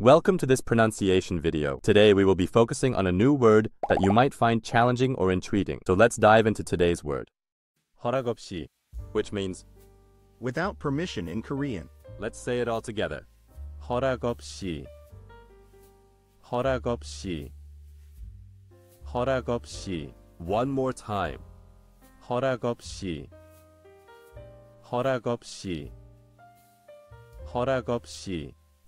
Welcome to this pronunciation video. Today we will be focusing on a new word that you might find challenging or intriguing. So let's dive into today's word. 허락 없이, which means without permission in Korean. let's say it all together. 허락 없이 허락 없이 허락 없이 One more time. 허락 없이 허락 없이 허락 없이